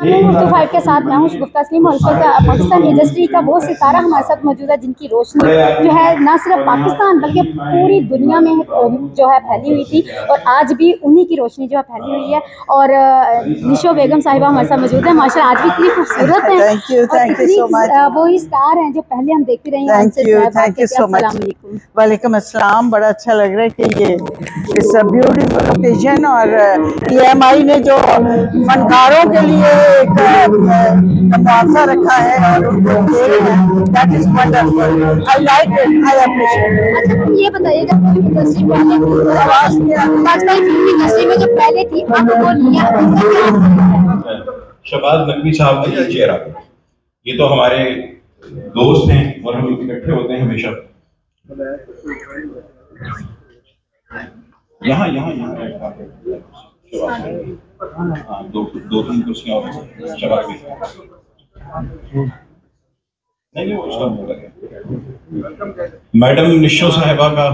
To five के साथ मैं हूँ गुप्ता सलीम और इस वक्त पाकिस्तान इंडस्ट्री का वो सितारा हमारे साथ मौजूद है जिनकी रोशनी जो है न सिर्फ़ पाकिस्तान बल्कि पूरी दुनिया में जो है फैली हुई थी और आज भी उन्हीं की रोशनी जो है फैली हुई है। और निशो बेगम साहिबा हमारे साथ मौजूद है। माशा आज भी इतनी खूबसूरत है। वो ही स्टार हैं जो पहले हम देखते रहे वालेकुम अस्सलाम बड़ा अच्छा लग रहा है कि ये इट्स अ ब्यूटीफुल ओकेजन और ई ने जो फनकारों के लिए एक मुआवजा रखा है और उनको दे रहे हैं that is wonderful I like it I appreciate अच्छा ये बताइएगा पाकिस्तानी फ़िल्म इंडस्ट्री में जो पहले थी अब वो लिया शबाज नकवी साहब का ये चेहरा। ये तो हमारे दोस्त हैं और हम इकट्ठे होते हैं हमेशा। यहाँ यहाँ यहाँ हाँ, दो दो तीन कुर्सियाँ और शराब मैडम निशो साहिबा का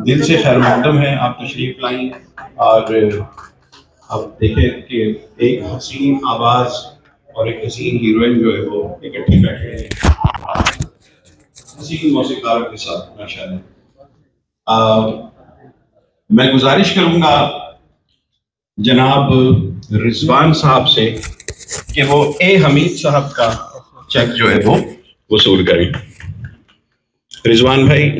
दिल से खैर मकदम है आप तशरीफ़ लाई और अब देखें कि एक हसीन आवाज़ और एक हसीन हीरोइन जो है वो इकट्ठी बैठे हैं। हसीन मौसीकारों के साथ माशा मैं गुजारिश करूँगा जनाब रिजवान साहब से कि वो ए हमीद साहब का चेक जो है वो वसूल करें। रिजवान भाई।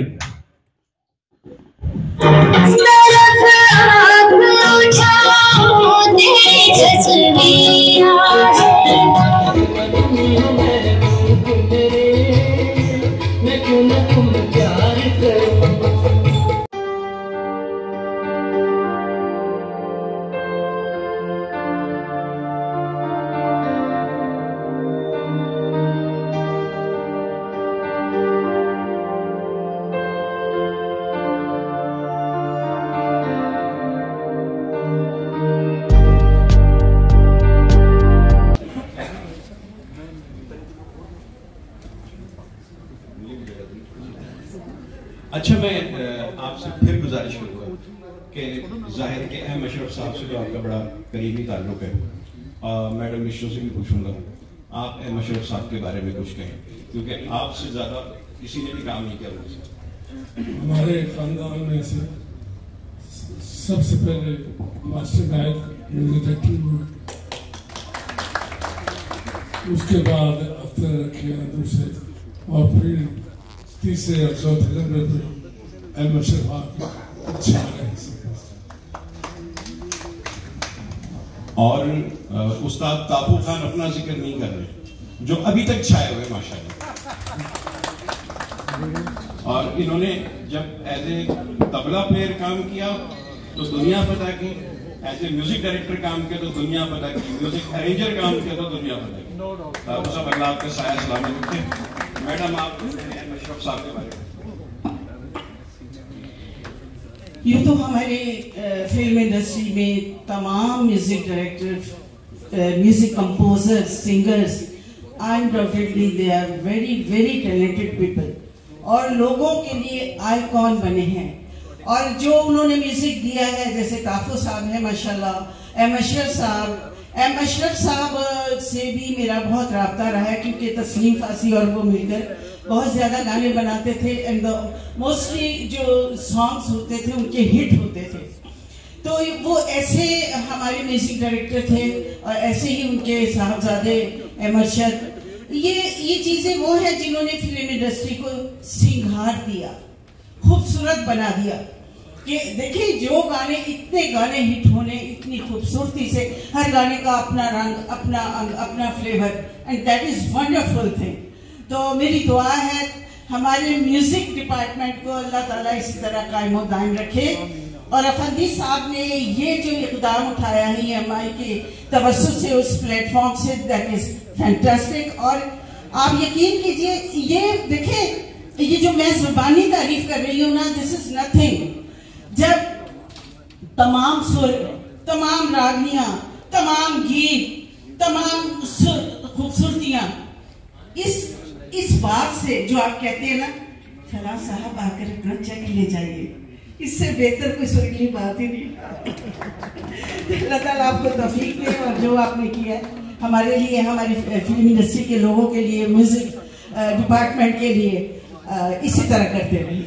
अच्छा मैं आपसे फिर गुजारिश करूँगा कि ज़ाहिर के अहम अशरफ साहब से जो आपका बड़ा करीबी ताल्लुक है मैडम मिश्रो से भी पूछूँगा, आप अहम अशरफ साहब के बारे में कुछ कहें, क्योंकि आपसे ज़्यादा किसी ने भी काम नहीं किया हमारे खानदान में से सबसे पहले गायक उसके बाद अख्तर रखे दूसरे और फिर तीसरे और चौथे नंबर पर अच्छा और उस्ताद ताबू खान अपना ज़िक्र नहीं कर रहे जो अभी तक छाए हुए माशाल्लाह। और इन्होंने जब एज ए तबला प्लेयर काम किया तो दुनिया पता की एज ए म्यूज़िक डायरेक्टर काम किया तो दुनिया पता की म्यूज़िक अरेंजर काम किया तो दुनिया पता की। सब अल्लाह आपके साया सलामत मैडम आप अशरफ साहब के बारे में। ये तो हमारे फ़िल्म इंडस्ट्री में तमाम music director music composers singers undoubtedly they are very very talented people और लोगों के लिए आइकॉन बने हैं। और जो उन्होंने म्यूज़िक दिया है, जैसे काफू साहब है, माशाल्लाह, एम साहब एम अशरफ साहब से भी मेरा बहुत रहा है क्योंकि तस्लीम फासी और वो मिलकर बहुत ज़्यादा गाने बनाते थे एंड मोस्टली जो सॉन्ग्स होते थे, उनके हिट होते थे। तो वो ऐसे हमारे म्यूज़िक डायरेक्टर थे और ऐसे ही उनके साहबजादे अमरशद ये ये चीज़ें वो हैं जिन्होंने फ़िल्म इंडस्ट्री को सिंगार दिया, खूबसूरत बना दिया। कि देखिए जो गाने इतने गाने हिट होने इतनी खूबसूरती से हर गाने का अपना रंग अपना अंग अपना flavour and that is wonderful thing तो मेरी दुआ है हमारे म्यूज़िक डिपार्टमेंट को अल्लाह ताला इसी तरह कायम दायम रखे। और अफंदी साहब ने ये जो इकदाम उठाया है एम आई के तवसत से उस platform say that is fantastic और आप यकीन कीजिए ये देखें ये जो मैं जुबानी तारीफ़ कर रही हूँ ना दिस इज़ नथिंग जब तमाम सुर, तमाम रागनियाँ, तमाम गीत, तमाम खूबसूरतियाँ, इस इस बात से जो आप कहते हैं ना, फला साहब आकर अपना चेक ले जाइए। इससे बेहतर कोई सुरीली बात ही नहीं। अल्लाह ताला आपको तफीक दे और जो आपने किया हमारे लिए, हमारी फ़िल्म इंडस्ट्री के लोगों के लिए म्यूज़िक डिपार्टमेंट के लिए इसी तरह करते रहिए।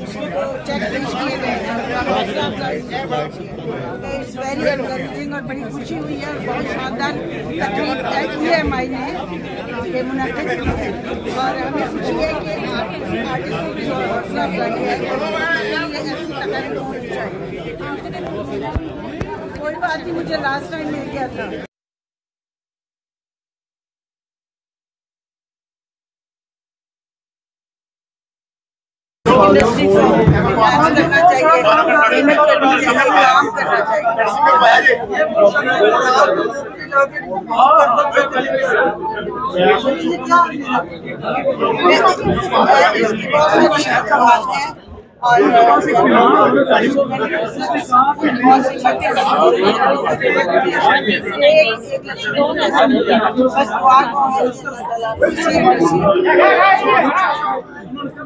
हैं इट्स वेरी एनकरेजिंग और बड़ी खुशी हुई है बहुत शानदार तकरीब ई एम आई ने ये मुनद और हमें खुशी है कि की है कोई बात नहीं मुझे लास्ट टाइम मिल गया था इंडस्ट्री को मैच करना चाहिए पेमेंट करनी चाहिए काम करना चाहिए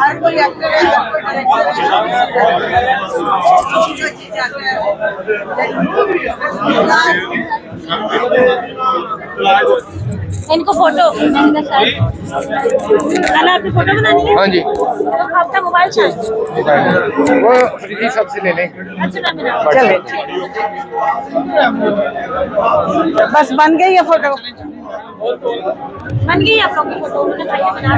हर कोई एक्टर है हर कोई डायरेक्टर इनको फ़ोटो। आपकी फ़ोटो बनानी है? हाँ जी। तो आपका मोबाइल चाहिए वो फ्री सबसे ले लें। अच्छा चले। बस बन गई है फ़ोटो। बन गई आप लोग की फ़ोटो उन्होंने कहा बना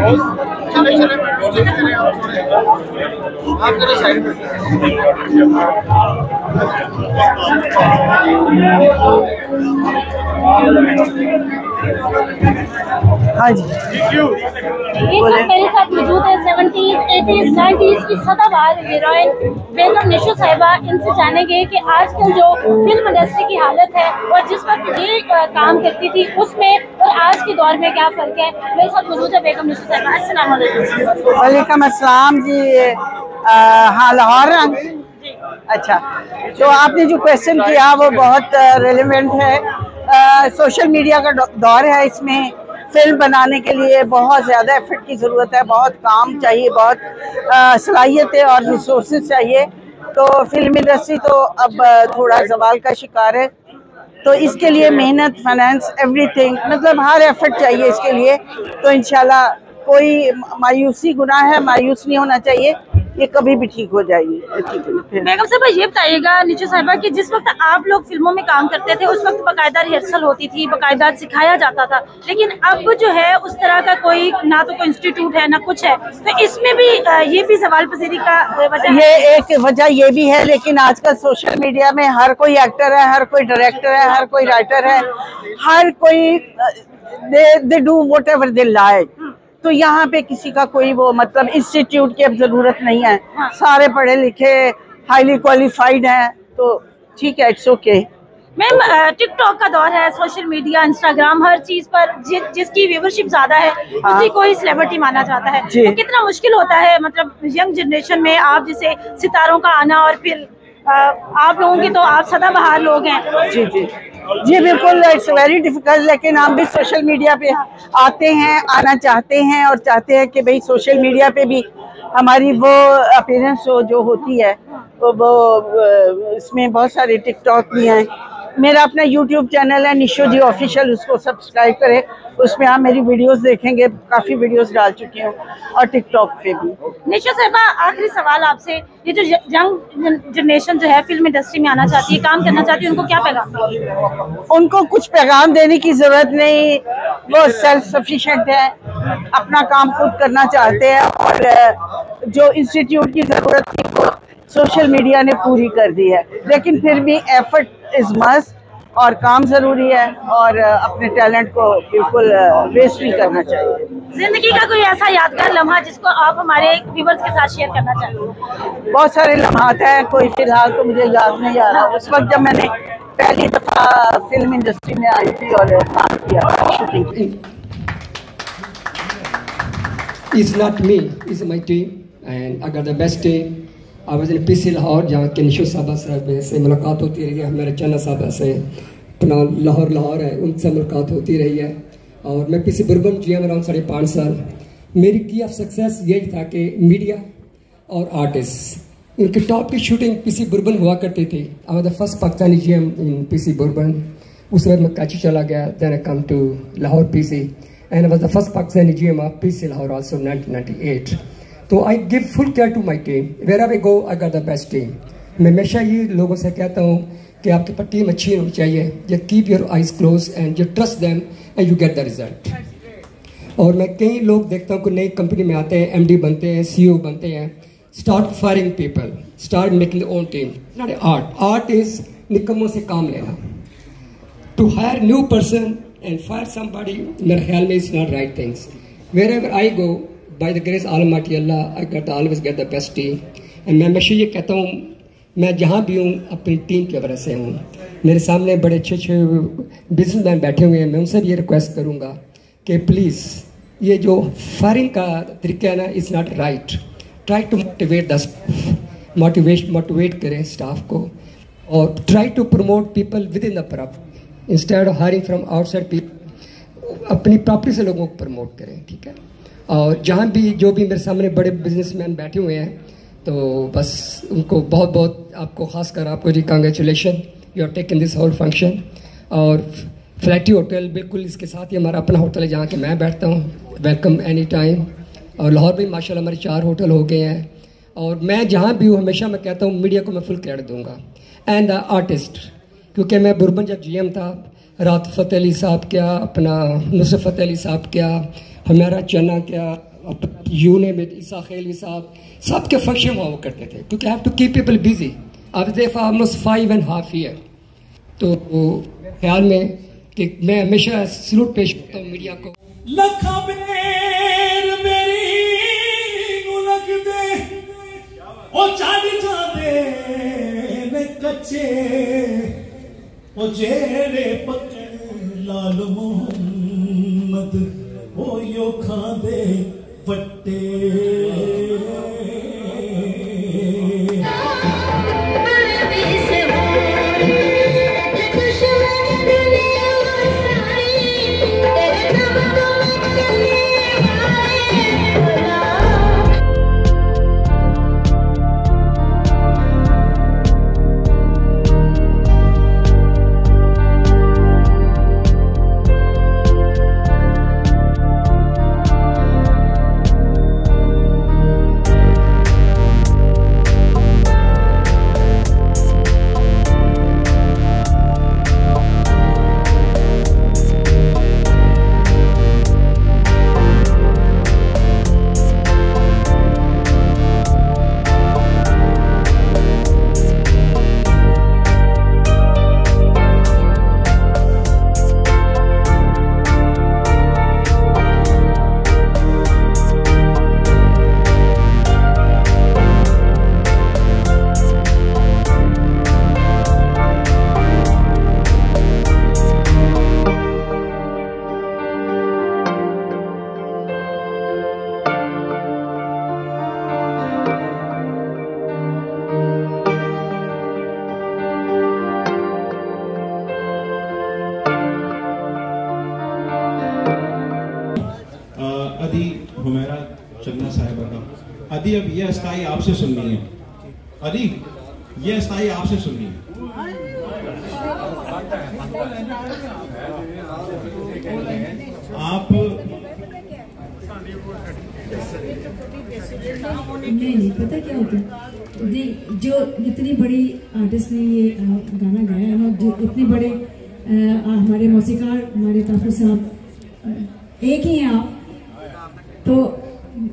आप जरा साइड में हाँ जी। ये सब मेरे साथ मौजूद है। सेवेंटीज एटीज नाइन्टीज की सदाबहार हीरोइन बेगम निशु साहिबा। इनसे जानेंगे कि आजकल जो फ़िल्म इंडस्ट्री की हालत है और जिस वक्त ये काम करती थी उसमें और आज के दौर में क्या फ़र्क है? मेरे साथ मौजूद है बेगम निशु साहिबा। वालेकुम। अस्सलाम जी। हाँ लाहौर अच्छा तो आपने जो क्वेश्चन किया वो बहुत रेलिवेंट है। सोशल मीडिया का दौर है इसमें। फ़िल्म बनाने के लिए बहुत ज़्यादा एफर्ट की ज़रूरत है, बहुत काम चाहिए, बहुत सलाहियतें और रिसोर्स चाहिए। तो फ़िल्म इंडस्ट्री तो अब थोड़ा जवाल का शिकार है। तो इसके लिए मेहनत फाइनेंस एवरीथिंग मतलब हर एफर्ट चाहिए इसके लिए। तो इंशाल्लाह कोई मायूसी गुना है, मायूस नहीं होना चाहिए। ये कभी भी ठीक हो जाएगी ठीक बेगम साहबा ये बताइएगा निशु साहिबा कि जिस वक्त आप लोग फ़िल्मों में काम करते थे उस वक्त बकायदा रिहर्सल होती थी बकायदा सिखाया जाता था। लेकिन अब जो है उस तरह का कोई ना तो कोई इंस्टीट्यूट है ना कुछ है। तो इसमें भी ये भी सवाल पसीरी का वजह ये एक वजह ये भी है लेकिन आजकल सोशल मीडिया में हर कोई एक्टर है हर कोई डायरेक्टर है हर कोई राइटर है हर कोई they do whatever they like तो यहाँ पे किसी का कोई वो मतलब इंस्टीट्यूट की अब ज़रूरत नहीं है हाँ। सारे पढ़े लिखे हाईली क्वालिफाइड हैं तो ठीक है इट्स ओके मैम टिकटॉक का दौर है सोशल मीडिया इंस्टाग्राम हर चीज़ पर जि, जिसकी व्यूवरशिप ज़्यादा है हाँ। उसी को ही सेलिब्रिटी माना जाता है तो कितना मुश्किल होता है मतलब यंग जनरेशन में आप जैसे सितारों का आना और फिर आप लोगों की तो आप सदा सदाबहार लोग हैं। जी जी। जी, बिल्कुल इट्स वेरी डिफ़िकल्ट लेकिन हम भी सोशल मीडिया पे आते हैं, आना चाहते हैं और चाहते हैं कि भाई सोशल मीडिया पे भी हमारी वो अपीयरेंस जो होती है वो वो इसमें बहुत सारे टिकटॉक भी हैं। मेरा अपना यूट्यूब चैनल है निशो जी ऑफिशियल उसको सब्सक्राइब करें। उसमें आप मेरी वीडियोस देखेंगे काफ़ी वीडियोस डाल चुकी हूँ और टिकटॉक पे भी। निशा साहबा आखिरी सवाल आपसे ये जो यंग जनरेशन जो है फ़िल्म इंडस्ट्री में आना चाहती है काम करना चाहती है उनको क्या पैगाम उनको कुछ पैगाम देने की ज़रूरत नहीं वो सेल्फ सफिशेंट है अपना काम खुद करना चाहते हैं और जो इंस्टीट्यूट की ज़रूरत थी वो सोशल मीडिया ने पूरी कर दी है। लेकिन फिर भी एफर्ट इज़ मस्ट और काम ज़रूरी है और अपने टैलेंट को बिल्कुल वेस्ट नहीं करना चाहिए। ज़िंदगी का कोई ऐसा यादगार लम्हा जिसको आप हमारे व्यूवर्स के साथ शेयर करना चाहें? बहुत सारे लम्हात हैं कोई फ़िलहाल तो मुझे याद नहीं आ रहा। उस वक्त जब मैंने पहली दफ़ा फ़िल्म इंडस्ट्री में आई थी और काम किया shooting It's not me, it's my team, and I got the best team. I was in PC Lahore जहाँ के निशो साहबा साहब से मुलाकात होती रही है, हमारे चन्ना साहबा से, अपना लाहौर लाहौर है, उनसे मुलाकात होती रही है। और मैं पी सी बुरबन जी में रहा हूँ साढ़े पाँच साल। मेरी की ऑफ़ सक्सेस यही था कि मीडिया और आर्टिस्ट उनके टॉप की शूटिंग पी सी बुरबन हुआ करती थी। I was the first Pakistani G M in PC Bhurban उस वक्त मैं कराची चला गया then I come to Lahore PC and I was the first Pakistani G M of PC Lahore also 1998 तो I give full care to my team where I go I got the best team मैं हमेशा ये लोगों से कहता हूँ कि आपके पास टीम अच्छी होनी चाहिए। You keep your eyes close and you trust them and you get the result और मैं कई लोग देखता हूँ कि नई कंपनी में आते हैं एमडी बनते हैं सीईओ बनते हैं। Start firing people start making own team not art art is निकम्मों से काम लेना। To hire new person and fire somebody मेरे ख्याल में is not right things wherever I go by the grace almighty Allah I get always get the best team and मैं हमेशा ये कहता हूँ, मैं जहाँ भी हूँ, अपनी टीम के वजह से हूँ। मेरे सामने बड़े अच्छे अच्छे बिजनेसमैन बैठे हुए हैं। मैं उनसे भी ये रिक्वेस्ट करूँगा कि प्लीज़ ये जो फायरिंग का तरीका है ना is not right try to motivate the motivate motivate करें स्टाफ को। और try to promote people within the prop instead of hiring from outside people अपनी प्रॉपर्टी से लोगों को प्रमोट करें, ठीक है? और जहाँ भी, जो भी मेरे सामने बड़े बिजनेसमैन बैठे हुए हैं तो बस उनको बहुत बहुत आपको खास कर आपको जी congratulation you are taken this whole function और फ्लैटी होटल बिल्कुल इसके साथ ही हमारा अपना होटल है जहाँ के मैं बैठता हूँ वेलकम एनी टाइम और लाहौर में माशाल्लाह हमारे चार होटल हो गए हैं। और मैं जहाँ भी हूँ, हमेशा मैं कहता हूँ मीडिया को मैं फुल क्रेडिट दूँगा। एंड द आर्टिस्ट क्योंकि मैं बुरबन जब जीएम था, रात फ़तेह अली साहब क्या, अपना नुसरत फ़तेह अली साहब क्या हमारा चना क्या यू में ईसा खेली साहब सब के फ़ंक्शन हुआ वो करते थे, क्योंकि have to keep people busy अब देखा almost five and half year तो ख्याल में कि मैं हमेशा सलूट पेश करता हूँ मीडिया को। कच्चे, ओ जेरे पक्के सुननी है। अदी यह अस्ताई आपसे सुननी है। आप नहीं नहीं पता क्या होता है? जो इतनी बड़ी आर्टिस्ट ने ये गाना गाया है ना जो इतने बड़े अ, हमारे मौसीकार हमारे ताफर साहब एक ही हैं आप तो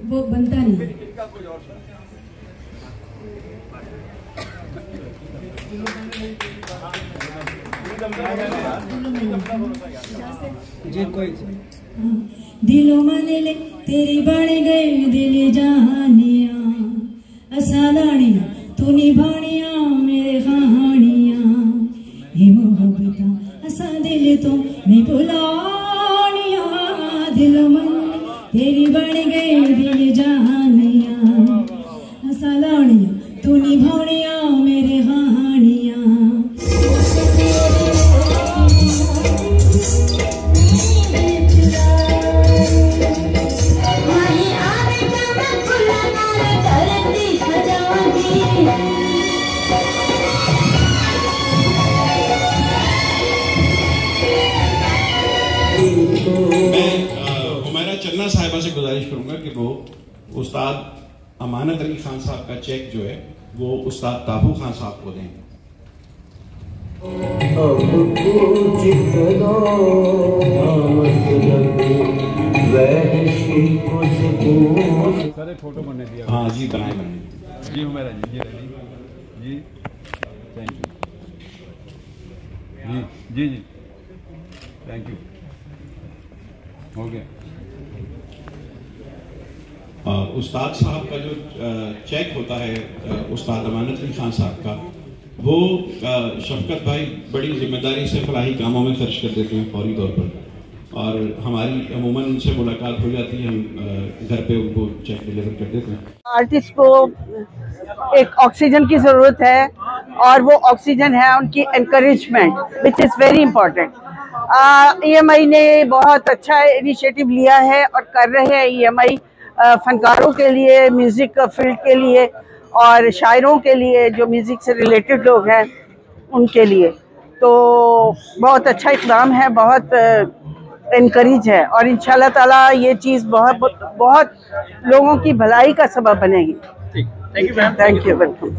वो बनता नहीं दिलो मन ले, तेरी बन गई दिल जहानिया असा लानिया तू निभानिया मेरे कहानिया ये मोहब्बता, असा दिल तो नहीं भुलानिया दिलो मन तेरी बन गई दिल जहानिया असा लानिया तू निभानिया गुजारिश करूँगा कि वो उस्ताद अमानत अली खान साहब का चेक जो है वो उस्ताद ताबू खान साहब को दें। सारे फ़ोटो बनने दिया। हाँ जी बनाए बनाए। जी हुमेरा जी जी थैंक यू जी जी जी। थैंक यू हो गया। उस्ताद साहब का जो चेक होता है उस्ताद अमानत अली खान साहब का, वो शफकत भाई बड़ी ज़िम्मेदारी से फलाही कामों में खर्च कर देते हैं फौरी तौर पर। और हमारी, अमूमन उनसे मुलाकात हो जाती है, हम घर पे उनको चेक डिलीवर कर देते हैं। आर्टिस्ट को एक ऑक्सीजन की ज़रूरत है, और वो ऑक्सीजन है उनकी encouragement which is very important E M I ने बहुत अच्छा इनिशिएटिव लिया है और कर रहे हैं ई एम आई फनकारों के लिए म्यूज़िक फ़ील्ड के लिए और शायरों के लिए जो म्यूज़िक से रिलेटेड लोग हैं उनके लिए। तो बहुत अच्छा इकदाम है बहुत इनक्रेज है और इन ताला ये चीज़ बहुत बहुत लोगों की भलाई का सबब बनेगी। Thank you ma'am thank you welcome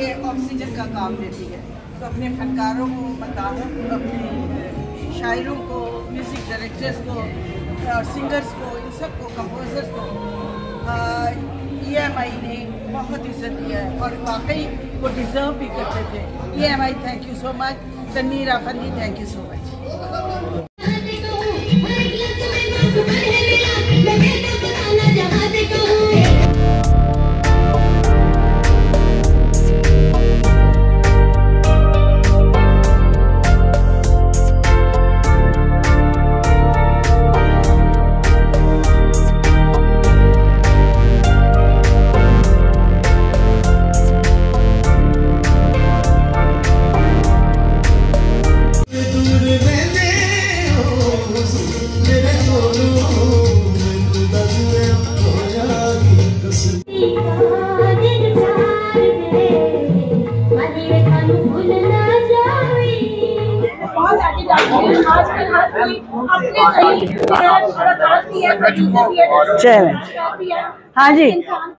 ये ऑक्सीजन का काम देती है। तो अपने फनकारों को बताओ अपने शायरों को म्यूज़िक डायरेक्टर्स को और सिंगर्स को, इन सबको कंपोजर्स को ई एम आई ने बहुत इज़्ज़त दिया है और वाकई वो डिज़र्व भी करते थे। E M I thank you so much Tanveer Afandi thank you so much challenge हाँ जी।